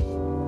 you